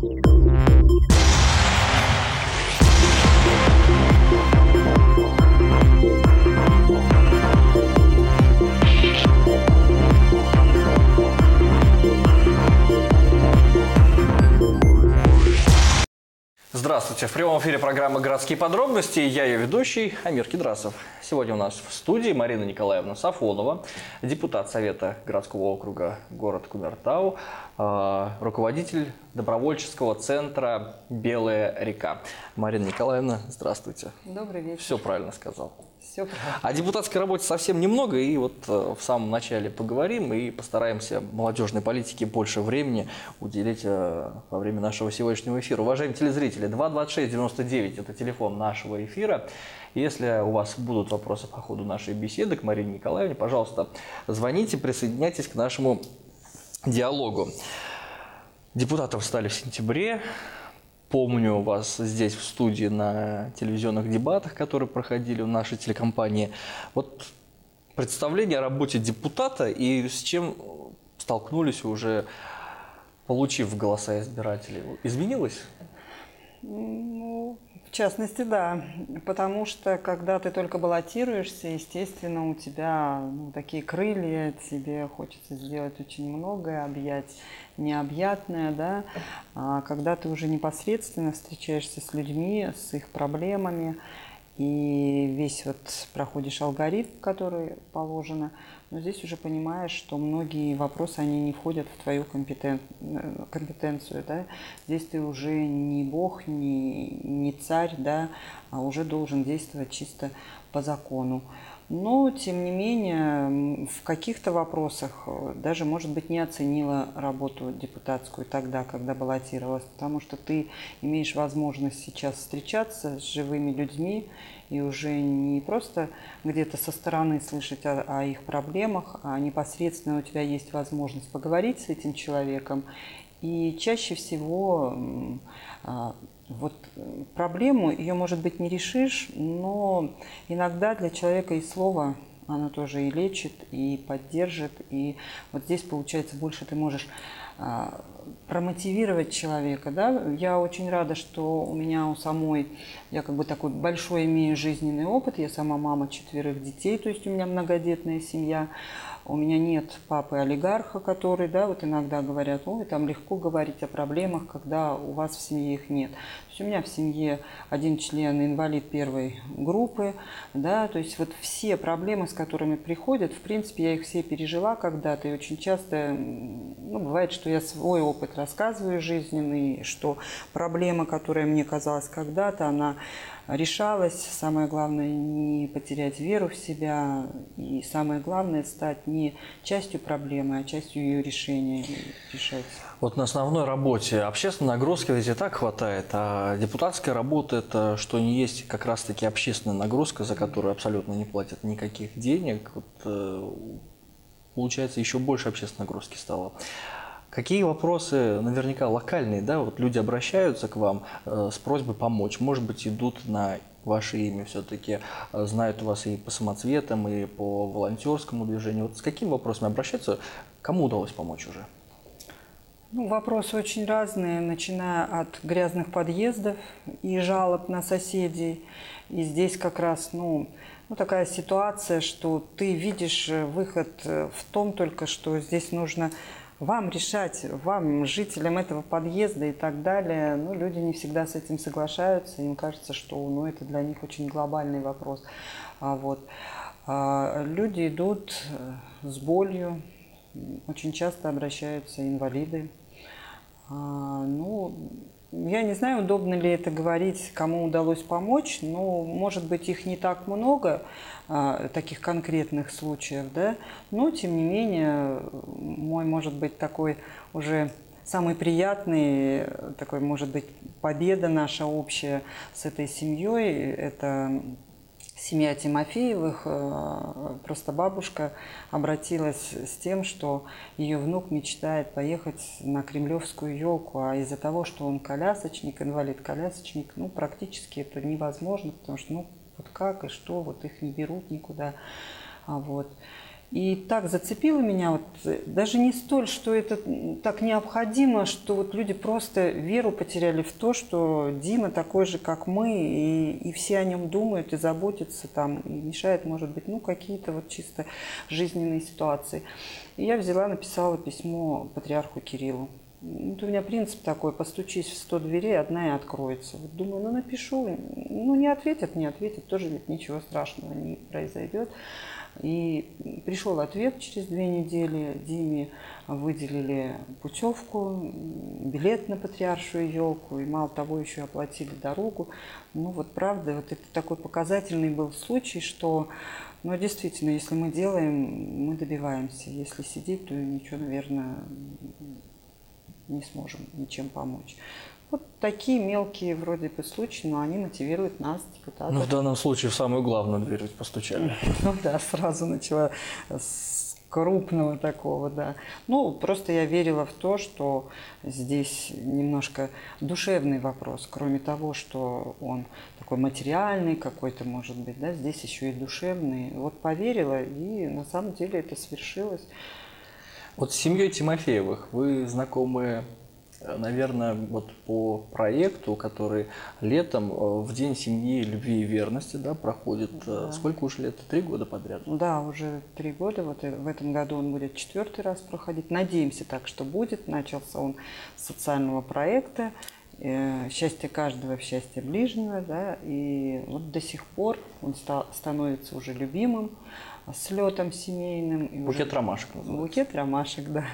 Thank you. Здравствуйте. В прямом эфире программы «Городские подробности». Я ее ведущий Амир Кедрасов. Сегодня у нас в студии Марина Николаевна Сафонова, депутат Совета городского округа город Кумертау, э, руководитель добровольческого центра «Белая река». Марина Николаевна, здравствуйте. Добрый вечер. Все правильно сказал. Все. О депутатской работе совсем немного, и вот э, в самом начале поговорим и постараемся молодежной политике больше времени уделить э, во время нашего сегодняшнего эфира. Уважаемые телезрители, 226-99 – это телефон нашего эфира. Если у вас будут вопросы по ходу нашей беседы к Марине Николаевне, пожалуйста, звоните, присоединяйтесь к нашему диалогу. Депутатом стали в сентябре, Помню вас здесь в студии на телевизионных дебатах, которые проходили в нашей телекомпании. Вот представление о работе депутата и с чем столкнулись уже, получив голоса избирателей, изменилось? Ну, в частности, да. Потому что, когда ты только баллотируешься, естественно, у тебя ну, такие крылья, тебе хочется сделать очень многое, объять необъятное, да. А когда ты уже непосредственно встречаешься с людьми, с их проблемами, и весь вот проходишь алгоритм, который положено, но здесь уже понимаешь, что многие вопросы, они не входят в твою компетен... компетенцию, да. Здесь ты уже не бог, не, не царь, да, а уже должен действовать чисто по закону. Но, тем не менее, в каких-то вопросах э, даже, может быть, не оценила работу депутатскую тогда, когда баллотировалась, потому что ты имеешь возможность сейчас встречаться с живыми людьми и уже не просто где-то со стороны слышать о, о их проблемах, а непосредственно у тебя есть возможность поговорить с этим человеком. И чаще всего а, вот э, проблему, ее, может быть, не решишь, но иногда для человека и слово оно тоже и лечит, и поддержит. И вот здесь, получается, больше ты можешь а, промотивировать человека. Да? Я очень рада, что у меня у самой, я как бы такой большой имею жизненный опыт. Я сама мама четверых детей, то есть у меня многодетная семья. У меня нет папы-олигарха, который, да, вот иногда говорят, ой, там легко говорить о проблемах, когда у вас в семье их нет. То есть у меня в семье один член инвалид первой группы, да, то есть вот все проблемы, с которыми приходят, в принципе, я их все пережила когда-то, и очень часто, ну, бывает, что я свой опыт рассказываю жизненный, что проблема, которая мне казалась когда-то, она решалась. Самое главное не потерять веру в себя. И самое главное стать не частью проблемы, а частью ее решения решать. Вот на основной работе общественной нагрузки ведь и так хватает, а депутатская работа – это что не есть как раз-таки общественная нагрузка, за которую абсолютно не платят никаких денег. Вот, э, получается, еще больше общественной нагрузки стало. Какие вопросы, наверняка локальные, да, вот люди обращаются к вам э, с просьбой помочь, может быть, идут на ваше имя все-таки, э, знают вас и по самоцветам, и по волонтерскому движению. Вот с какими вопросами обращаются, кому удалось помочь уже? Ну, вопросы очень разные, начиная от грязных подъездов и жалоб на соседей. И здесь как раз, ну, ну, такая ситуация, что ты видишь э, выход в том только, что здесь нужно вам решать, вам, жителям этого подъезда и так далее. Ну, люди не всегда с этим соглашаются, им кажется, что ну, это для них очень глобальный вопрос. А, вот. а, люди идут э, с болью, очень часто обращаются инвалиды. А, ну, я не знаю, удобно ли это говорить, кому удалось помочь, но, может быть, их не так много, а, таких конкретных случаев, да, но, тем не менее, мой, может быть, такой уже самый приятный, такой, может быть, победа наша общая с этой семьей, это семья Тимофеевых, э, просто бабушка обратилась с тем, что ее внук мечтает поехать на кремлевскую елку, а из-за того, что он колясочник, инвалид-колясочник, ну, практически это невозможно, потому что, ну, вот как и что, вот их не берут никуда. А вот. И так зацепило меня, вот, э, даже не столь, что это так необходимо, что вот люди просто веру потеряли в то, что Дима такой же, как мы, и, и все о нем думают и заботятся там, и мешает, может быть, ну, какие-то вот чисто жизненные ситуации. И я взяла, написала письмо патриарху Кириллу. Вот у меня принцип такой, постучись в 100 дверей, одна и откроется. Вот думаю, ну напишу, ну не ответят, не ответят, тоже ведь ничего страшного не произойдет. И пришел ответ через две недели. Диме выделили путевку, билет на патриаршую елку, и мало того, еще оплатили дорогу. Ну вот правда, вот это такой показательный был случай, что ну, действительно, если мы делаем, мы добиваемся. Если сидеть, то ничего, наверное, не сможем ничем помочь. Вот такие мелкие вроде бы случаи, но они мотивируют нас, депутатов. Ну, в данном случае в самую главную дверь ведь постучали. Ну да, сразу начала с крупного такого, да. Ну, просто я верила в то, что здесь немножко душевный вопрос. Кроме того, что он такой материальный какой-то, может быть, да, здесь еще и душевный. Вот поверила, и на самом деле это свершилось. Вот с семьей Тимофеевых вы знакомы наверное, вот по проекту, который летом э, в День семьи, любви и верности да, проходит. Э, да. Сколько уже лет? Три года подряд? Да, уже три года. Вот в этом году он будет четвертый раз проходить. Надеемся так, что будет. Начался он с социального проекта э, счастье каждого в счастье ближнего, да, и вот до сих пор он стал, становится уже любимым, с летом семейным. Букет уже... ромашек называется. Букет ромашек, да.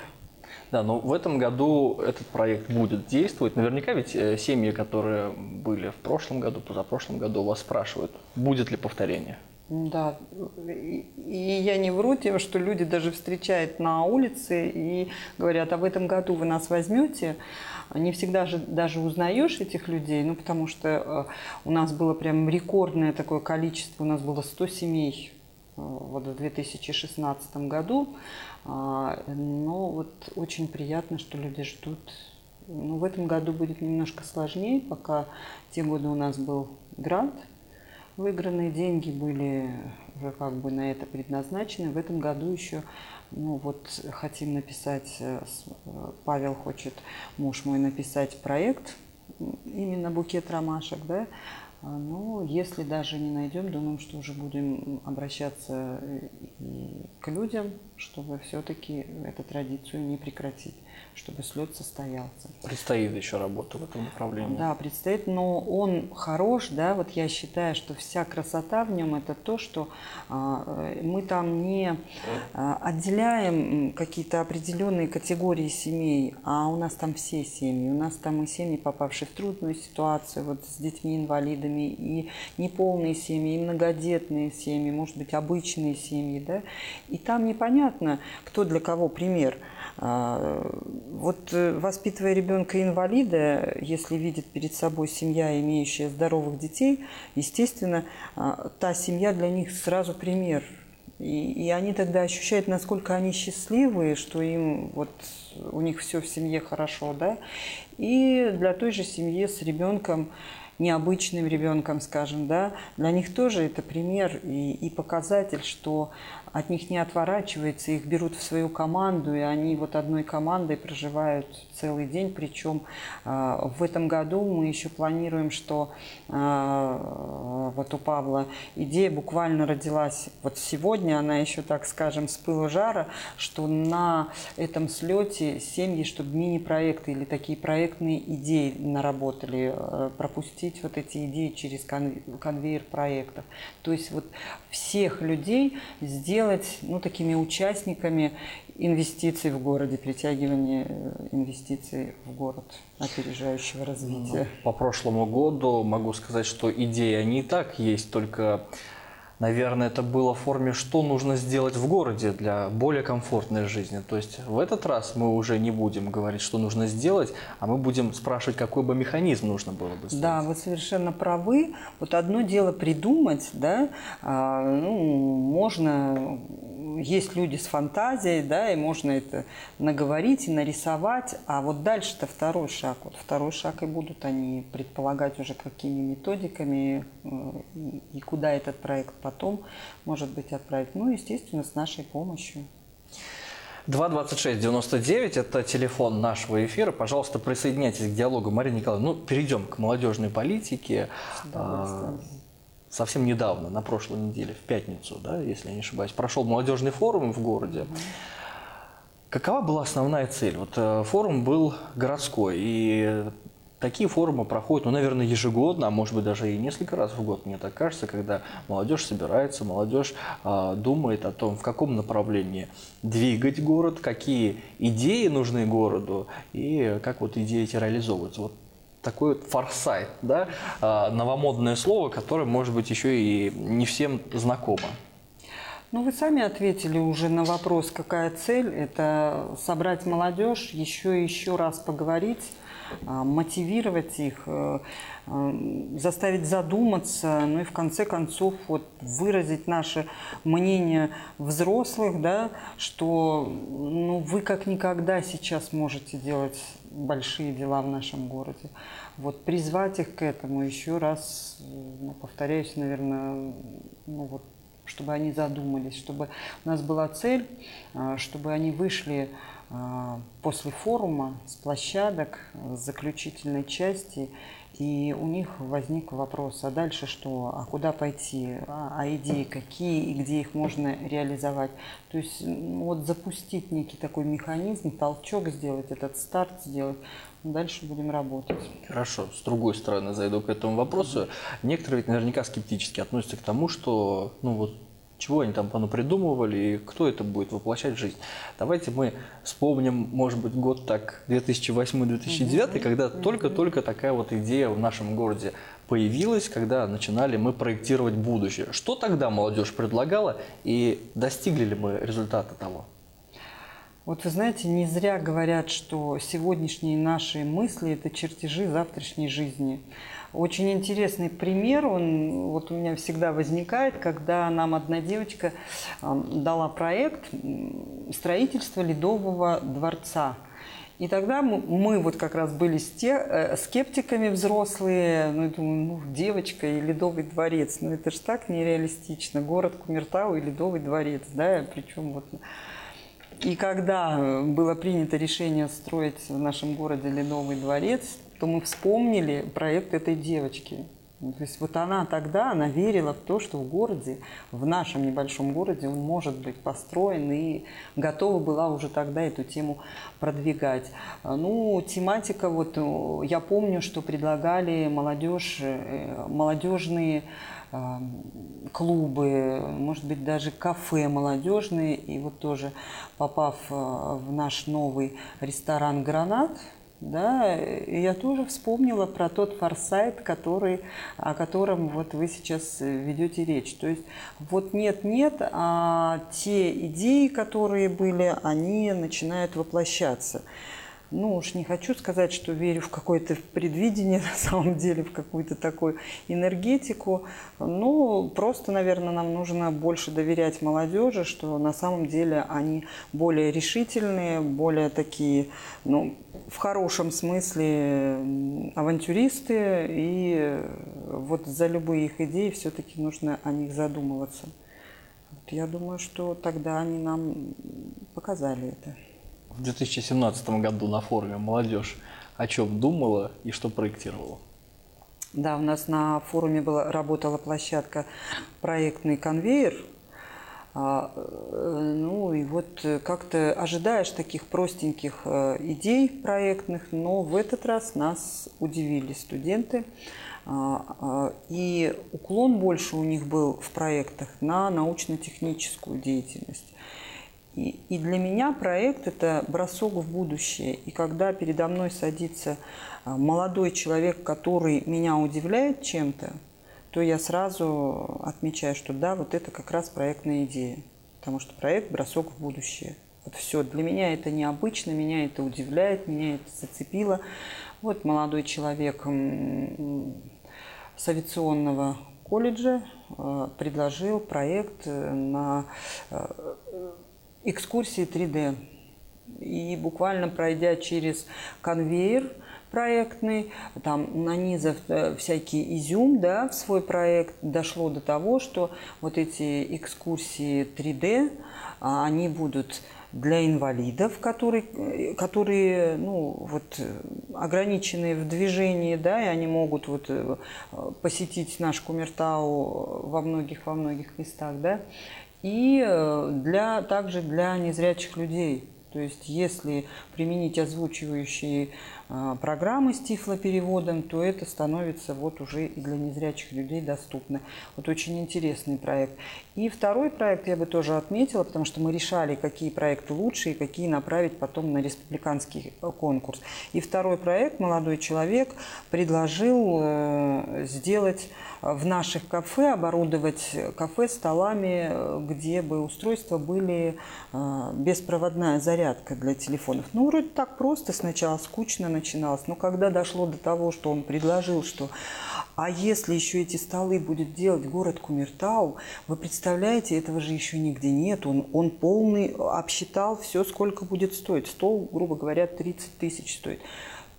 Да, но в этом году этот проект будет действовать. Наверняка ведь э, семьи, которые были в прошлом году, позапрошлом году, вас спрашивают, будет ли повторение. Да, и я не вру тем, что люди даже встречают на улице и говорят, а в этом году вы нас возьмете. Не всегда же даже узнаешь этих людей, ну потому что э, у нас было прям рекордное такое количество, у нас было 100 семей э, вот в 2016 году. А, но вот очень приятно, что люди ждут. Ну, в этом году будет немножко сложнее, пока те годы у нас был грант, выигранные деньги были уже как бы на это предназначены. В этом году еще, ну вот хотим написать, э, Павел хочет, муж мой, написать проект, именно букет ромашек, да, а, ну, если даже не найдем, думаем, что уже будем обращаться и к людям, чтобы все-таки эту традицию не прекратить чтобы слет состоялся. Предстоит еще работа в этом направлении. Да, предстоит, но он хорош, да, вот я считаю, что вся красота в нем это то, что а, мы там не а, отделяем какие-то определенные категории семей, а у нас там все семьи, у нас там и семьи, попавшие в трудную ситуацию, вот с детьми-инвалидами, и неполные семьи, и многодетные семьи, может быть, обычные семьи, да, и там непонятно, кто для кого пример – а, вот э, воспитывая ребенка инвалида, если видит перед собой семья, имеющая здоровых детей, естественно, а, та семья для них сразу пример. И, и они тогда ощущают, насколько они счастливые, что им вот у них все в семье хорошо, да. И для той же семьи с ребенком необычным ребенком, скажем, да, для них тоже это пример и, и показатель, что от них не отворачивается, их берут в свою команду, и они вот одной командой проживают целый день. Причем а, в этом году мы еще планируем, что а, вот у Павла идея буквально родилась вот сегодня, она еще, так скажем, с пылу жара, что на этом слете семьи, чтобы мини-проекты или такие проектные идеи наработали, а, пропустить вот эти идеи через конвейер проектов. То есть вот всех людей сделать сделать ну, такими участниками инвестиций в городе, притягивания э, инвестиций в город опережающего развития. Ну, по прошлому году могу сказать, что идеи они и так есть, только Наверное, это было в форме, что нужно сделать в городе для более комфортной жизни. То есть в этот раз мы уже не будем говорить, что нужно сделать, а мы будем спрашивать, какой бы механизм нужно было бы сделать. Да, вы совершенно правы. Вот одно дело придумать, да, а, ну, можно есть люди с фантазией, да, и можно это наговорить и нарисовать, а вот дальше-то второй шаг. Вот второй шаг и будут они предполагать уже какими методиками э, и куда этот проект потом, может быть, отправить. Ну, естественно, с нашей помощью. 226-99 – это телефон нашего эфира. Пожалуйста, присоединяйтесь к диалогу. Мария Николаевна, ну, перейдем к молодежной политике. Совсем недавно, на прошлой неделе, в пятницу, да, если я не ошибаюсь, прошел молодежный форум в городе. Какова была основная цель? Вот э, форум был городской, и Такие форумы проходят, ну, наверное, ежегодно, а может быть даже и несколько раз в год, мне так кажется, когда молодежь собирается, молодежь э, думает о том, в каком направлении двигать город, какие идеи нужны городу и как вот идеи эти реализовываются. Вот такой вот форсайт, да, э, новомодное слово, которое, может быть, еще и не всем знакомо. Ну, вы сами ответили уже на вопрос, какая цель. Это собрать молодежь, еще и еще раз поговорить а, мотивировать их, э, э, заставить задуматься, ну и в конце концов вот выразить наше мнение взрослых, да, что ну, вы как никогда сейчас можете делать большие дела в нашем городе. Вот призвать их к этому еще раз, ну, повторяюсь, наверное, ну, вот, чтобы они задумались, чтобы у нас была цель, а, чтобы они вышли а, после форума с площадок, с заключительной части, и у них возник вопрос, а дальше что, а куда пойти, а, а идеи какие и где их можно реализовать. То есть вот запустить некий такой механизм, толчок сделать, этот старт сделать, дальше будем работать. Хорошо. С другой стороны, зайду к этому вопросу. Некоторые ведь наверняка скептически относятся к тому, что ну вот чего они там придумывали и кто это будет воплощать в жизнь. Давайте мы вспомним, может быть, год так 2008-2009, когда только-только такая вот идея в нашем городе появилась, когда начинали мы проектировать будущее. Что тогда молодежь предлагала и достигли ли мы результата того? Вот вы знаете, не зря говорят, что сегодняшние наши мысли – это чертежи завтрашней жизни. Очень интересный пример, он вот у меня всегда возникает, когда нам одна девочка дала проект строительства Ледового дворца. И тогда мы, вот как раз были сте, э, скептиками взрослые, ну, я думаю, ну, девочка и Ледовый дворец, ну, это же так нереалистично, город Кумертау и Ледовый дворец, да, причем вот... И когда было принято решение строить в нашем городе Ледовый дворец, то мы вспомнили проект этой девочки. То есть вот она тогда, она верила в то, что в городе, в нашем небольшом городе он может быть построен и готова была уже тогда эту тему продвигать. Ну, тематика, вот я помню, что предлагали молодежь, э, молодежные э, клубы, может быть, даже кафе молодежные. И вот тоже попав э, в наш новый ресторан «Гранат», да, и я тоже вспомнила про тот форсайт, который, о котором вот вы сейчас ведете речь. То есть вот нет-нет, а те идеи, которые были, они начинают воплощаться ну уж не хочу сказать, что верю в какое-то предвидение, на самом деле, в какую-то такую энергетику. Ну, просто, наверное, нам нужно больше доверять молодежи, что на самом деле они более решительные, более такие, ну, в хорошем смысле авантюристы, и вот за любые их идеи все-таки нужно о них задумываться. Я думаю, что тогда они нам показали это в 2017 году на форуме молодежь о чем думала и что проектировала? Да, у нас на форуме была, работала площадка «Проектный конвейер». А, э, ну и вот как-то ожидаешь таких простеньких э, идей проектных, но в этот раз нас удивили студенты. А, а, и уклон больше у них был в проектах на научно-техническую деятельность. И, и для меня проект – это бросок в будущее. И когда передо мной садится а, молодой человек, который меня удивляет чем-то, то я сразу отмечаю, что да, вот это как раз проектная идея. Потому что проект – бросок в будущее. Вот все. Для меня это необычно, меня это удивляет, меня это зацепило. Вот молодой человек с авиационного колледже предложил проект на экскурсии 3D. И буквально пройдя через конвейер проектный, там нанизав всякий изюм да, в свой проект, дошло до того, что вот эти экскурсии 3D, они будут для инвалидов, которые, которые ну, вот, ограничены в движении, да, и они могут вот, э, посетить наш Кумертау во многих, во многих местах, да, и э, для, также для незрячих людей. То есть, если применить озвучивающие программы с тифлопереводом, то это становится вот уже и для незрячих людей доступно. Вот очень интересный проект. И второй проект я бы тоже отметила, потому что мы решали, какие проекты лучше и какие направить потом на республиканский э, конкурс. И второй проект молодой человек предложил э, сделать в наших кафе, оборудовать кафе столами, э, где бы устройства были беспроводная зарядка для телефонов. Ну, вроде так просто, сначала скучно, начиналось. Но когда дошло до того, что он предложил, что а если еще эти столы будет делать город Кумертау, вы представляете, этого же еще нигде нет. Он, он полный, обсчитал все, сколько будет стоить. Стол, грубо говоря, 30 тысяч стоит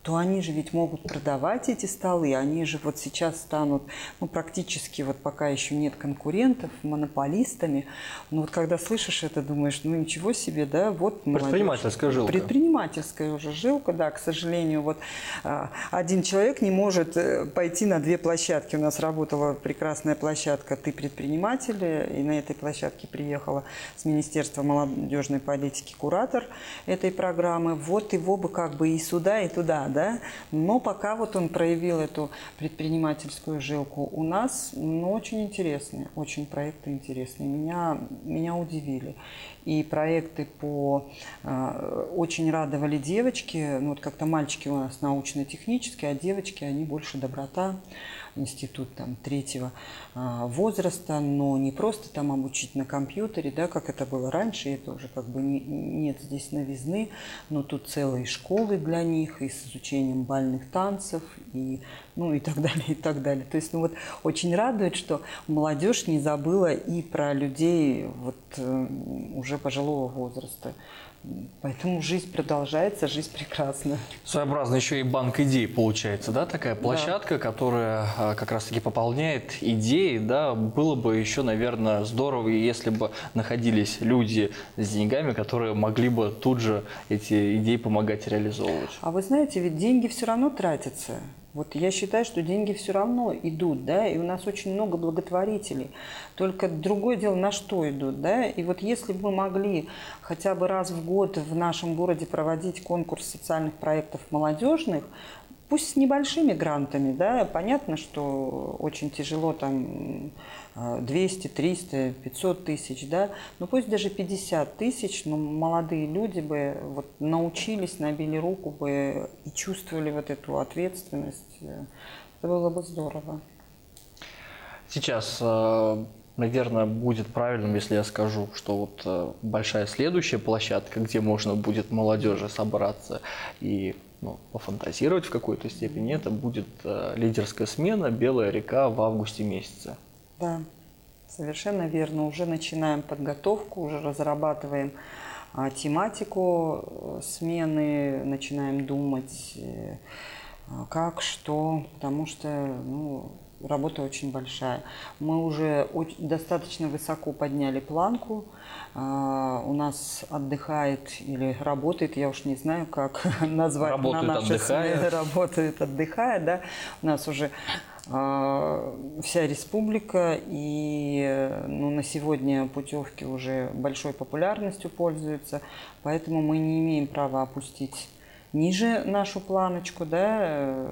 то они же ведь могут продавать эти столы, они же вот сейчас станут, ну, практически вот пока еще нет конкурентов, монополистами. Но вот когда слышишь это, думаешь, ну, ничего себе, да, вот Предпринимательская жилка. Предпринимательская уже жилка, да, к сожалению, вот а, один человек не может э, пойти на две площадки. У нас работала прекрасная площадка «Ты предприниматель», и на этой площадке приехала с Министерства молодежной политики куратор этой программы. Вот его бы как бы и сюда, и туда, да, но пока вот он проявил эту предпринимательскую жилку у нас, ну, очень интересные, очень проекты интересные, меня, меня удивили. И проекты по... Э, очень радовали девочки, ну, вот как-то мальчики у нас научно-технические, а девочки, они больше доброта, институт там третьего а, возраста, но не просто там обучить на компьютере, да, как это было раньше, это уже как бы не, нет здесь новизны, но тут целые школы для них и с изучением бальных танцев и ну и так далее, и так далее. То есть, ну вот очень радует, что молодежь не забыла и про людей вот э, уже пожилого возраста. Поэтому жизнь продолжается, жизнь прекрасна. Своеобразно еще и банк идей получается, да, такая площадка, да. которая а, как раз-таки пополняет идеи, да, было бы еще, наверное, здорово, если бы находились люди с деньгами, которые могли бы тут же эти идеи помогать реализовывать. А вы знаете, ведь деньги все равно тратятся. Вот я считаю, что деньги все равно идут, да, и у нас очень много благотворителей. Только другое дело, на что идут, да. И вот если бы мы могли хотя бы раз в год в нашем городе проводить конкурс социальных проектов молодежных, пусть с небольшими грантами, да, понятно, что очень тяжело там 200, 300, 500 тысяч, да, но пусть даже 50 тысяч, но молодые люди бы вот научились, набили руку бы и чувствовали вот эту ответственность, это было бы здорово. Сейчас, э, наверное, будет правильным, если я скажу, что вот э, большая следующая площадка, где можно будет молодежи собраться и ну, пофантазировать в какой-то степени, это будет э, лидерская смена «Белая река» в августе месяце. Да, совершенно верно. Уже начинаем подготовку, уже разрабатываем а, тематику э, смены, начинаем думать, э, как, что, потому что ну, работа очень большая. Мы уже достаточно высоко подняли планку. А, у нас отдыхает или работает, я уж не знаю, как назвать работает, на отдыхает. смене. Работает, отдыхает, да. У нас уже а, вся республика, и ну, на сегодня путевки уже большой популярностью пользуются, поэтому мы не имеем права опустить ниже нашу планочку, да,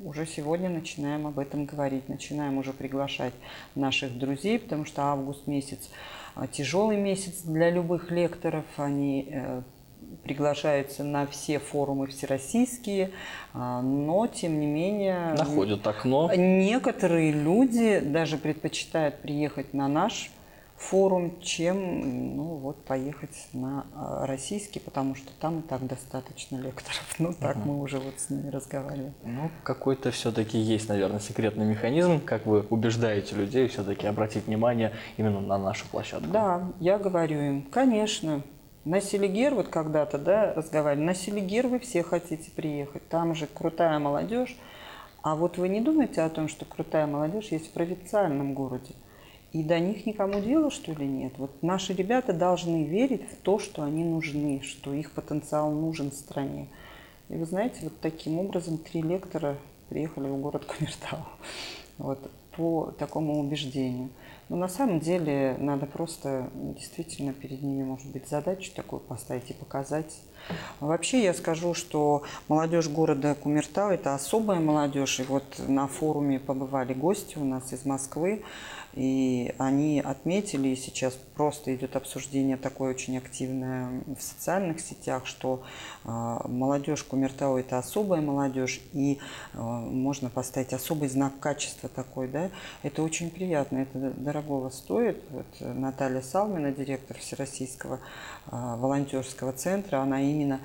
уже сегодня начинаем об этом говорить, начинаем уже приглашать наших друзей, потому что август месяц а, тяжелый месяц для любых лекторов, они э, приглашаются на все форумы всероссийские, а, но тем не менее... Находят окно. Некоторые люди даже предпочитают приехать на наш форум, чем ну, вот, поехать на а, российский, потому что там и так достаточно лекторов. Ну, так угу. мы уже вот с ними разговариваем. Ну, какой-то все-таки есть, наверное, секретный механизм, как вы убеждаете людей все-таки обратить внимание именно на нашу площадку. Да, я говорю им, конечно, на Селигер, вот когда-то, да, разговаривали, на Селигер вы все хотите приехать, там же крутая молодежь. А вот вы не думаете о том, что крутая молодежь есть в провинциальном городе? И до них никому дела, что ли, нет? Вот наши ребята должны верить в то, что они нужны, что их потенциал нужен стране. И вы знаете, вот таким образом три лектора приехали в город Кумертау. Вот, по такому убеждению. Но на самом деле надо просто действительно перед ними, может быть, задачу такую поставить и показать. Вообще я скажу, что молодежь города Кумертау – это особая молодежь. И вот на форуме побывали гости у нас из Москвы. И они отметили, и сейчас просто идет обсуждение такое очень активное в социальных сетях, что э, молодежь Кумертау – это особая молодежь, и э, можно поставить особый знак качества такой, да, это очень приятно, это дорогого стоит. Вот Наталья Салмина, директор Всероссийского э, волонтерского центра, она именно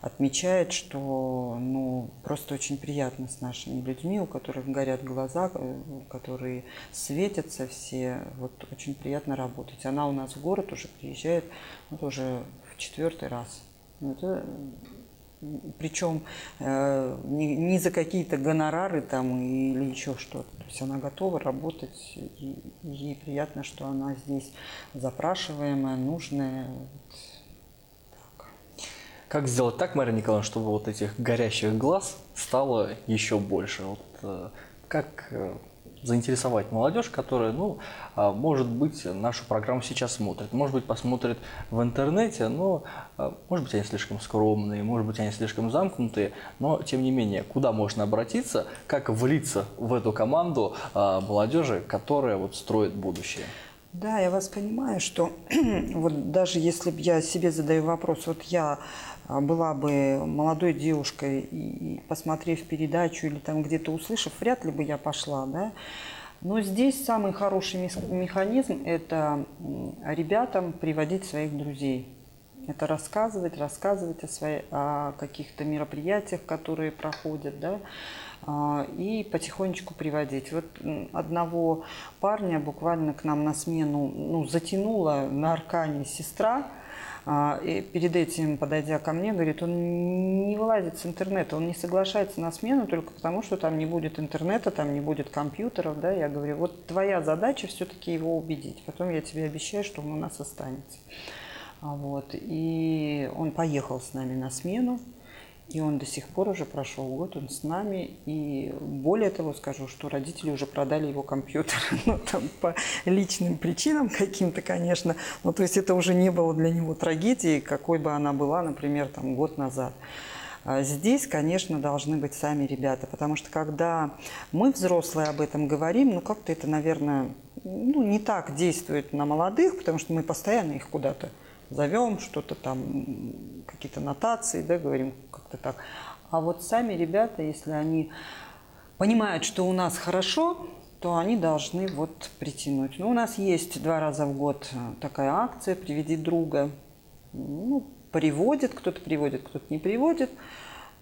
отмечает, что ну, просто очень приятно с нашими людьми, у которых горят глаза, э, которые светятся все. Вот очень приятно работать. Она у нас в город уже приезжает вот уже в четвертый раз. Это, причем э, не, не за какие-то гонорары там или еще что-то. То есть она готова работать, и ей приятно, что она здесь запрашиваемая, нужная. Как сделать так, Мария Николаевна, чтобы вот этих горящих глаз стало еще больше? Вот, э, как э, заинтересовать молодежь, которая, ну, а, может быть, нашу программу сейчас смотрит, может быть, посмотрит в интернете, но, а, может быть, они слишком скромные, может быть, они слишком замкнутые, но, тем не менее, куда можно обратиться, как влиться в эту команду а, молодежи, которая вот строит будущее? Да, я вас понимаю, что вот даже если бы я себе задаю вопрос, вот я а, была бы молодой девушкой и, посмотрев передачу или там где-то услышав, вряд ли бы я пошла, да. Но здесь самый хороший механизм – это ребятам приводить своих друзей. Это рассказывать, рассказывать о, своей, о каких-то мероприятиях, которые проходят, да, и потихонечку приводить. Вот одного парня буквально к нам на смену ну, затянула на аркане сестра, а, и перед этим, подойдя ко мне, говорит, он не вылазит с интернета, он не соглашается на смену только потому, что там не будет интернета, там не будет компьютеров. Да? Я говорю, вот твоя задача все-таки его убедить. Потом я тебе обещаю, что он у нас останется. А вот. И он поехал с нами на смену. И он до сих пор уже прошел год, он с нами. И более того скажу, что родители уже продали его компьютер. Ну, там по личным причинам каким-то, конечно. Ну, то есть это уже не было для него трагедии, какой бы она была, например, там год назад. А здесь, конечно, должны быть сами ребята, потому что когда мы, взрослые, об этом говорим, ну как-то это, наверное, ну, не так действует на молодых, потому что мы постоянно их куда-то зовем, что-то там, какие-то нотации, да, говорим как-то так. А вот сами ребята, если они понимают, что у нас хорошо, то они должны вот притянуть. Ну, у нас есть два раза в год такая акция «Приведи друга». Ну, приводит, кто-то приводит, кто-то не приводит.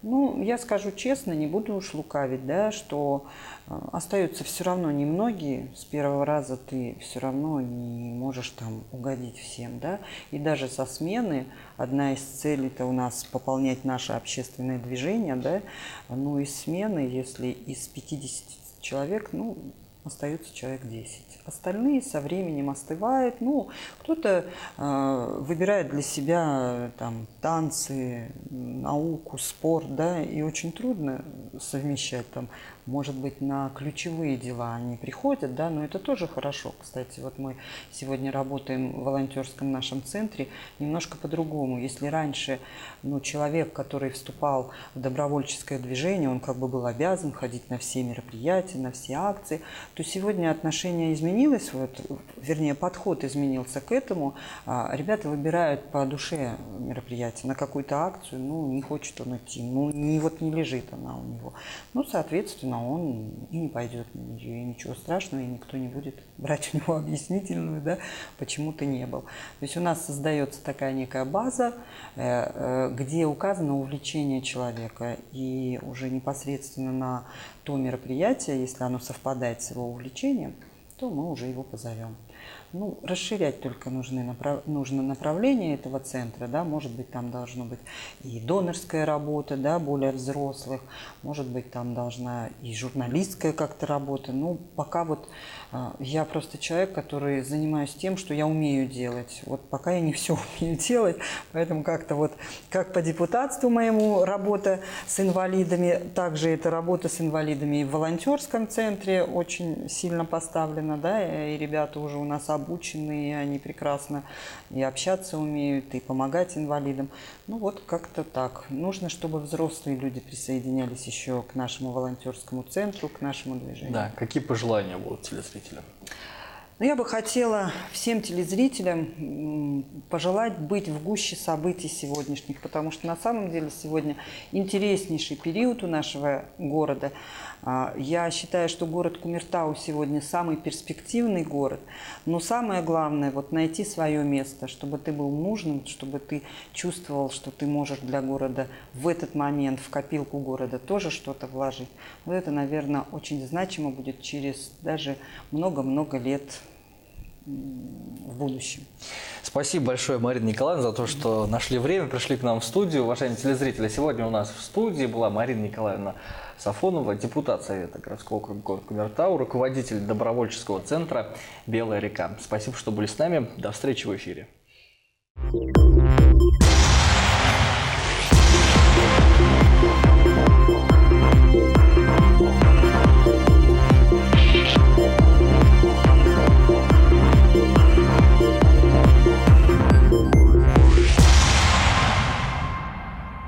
Ну, я скажу честно, не буду уж лукавить, да, что э, остаются все равно немногие. С первого раза ты все равно не можешь там угодить всем, да. И даже со смены одна из целей это у нас пополнять наше общественное движение, да. Ну, из смены, если из 50 человек, ну, остается человек 10. Остальные со временем остывают. Ну, кто-то э, выбирает для себя там, танцы, науку, спорт, да, и очень трудно совмещать там может быть, на ключевые дела они приходят, да, но это тоже хорошо. Кстати, вот мы сегодня работаем в волонтерском нашем центре немножко по-другому. Если раньше ну, человек, который вступал в добровольческое движение, он как бы был обязан ходить на все мероприятия, на все акции, то сегодня отношение изменилось, вот, вернее, подход изменился к этому. А, ребята выбирают по душе мероприятие на какую-то акцию, ну, не хочет он идти, ну, не, вот не лежит она у него. Ну, соответственно, он и не пойдет на нее, и ничего страшного, и никто не будет брать у него объяснительную, да, почему ты не был. То есть у нас создается такая некая база, э, э, где указано увлечение человека, и уже непосредственно на то мероприятие, если оно совпадает с его увлечением, то мы уже его позовем. Ну, расширять только нужны направ... нужно направление этого центра, да, может быть, там должно быть и донорская работа, да, более взрослых, может быть, там должна и журналистская как-то работа. Ну, пока вот а, я просто человек, который занимаюсь тем, что я умею делать. Вот пока я не все умею делать, поэтому как-то вот, как по депутатству моему работа с инвалидами, также это работа с инвалидами и в волонтерском центре очень сильно поставлена, да, и ребята уже у нас обученные, они прекрасно и общаться умеют, и помогать инвалидам. Ну вот как-то так. Нужно, чтобы взрослые люди присоединялись еще к нашему волонтерскому центру, к нашему движению. Да, какие пожелания будут телезрителям? Ну, я бы хотела всем телезрителям пожелать быть в гуще событий сегодняшних, потому что на самом деле сегодня интереснейший период у нашего города. А, я считаю, что город Кумертау сегодня самый перспективный город, но самое главное вот найти свое место, чтобы ты был нужным, чтобы ты чувствовал, что ты можешь для города в этот момент, в копилку города тоже что-то вложить. Вот это, наверное, очень значимо будет через даже много-много лет в будущем. Спасибо большое, Марина Николаевна, за то, что нашли время, пришли к нам в студию. Уважаемые телезрители, сегодня у нас в студии была Марина Николаевна Сафонова, депутат Совета городского округа Кумертау, руководитель добровольческого центра «Белая река». Спасибо, что были с нами. До встречи в эфире. thank you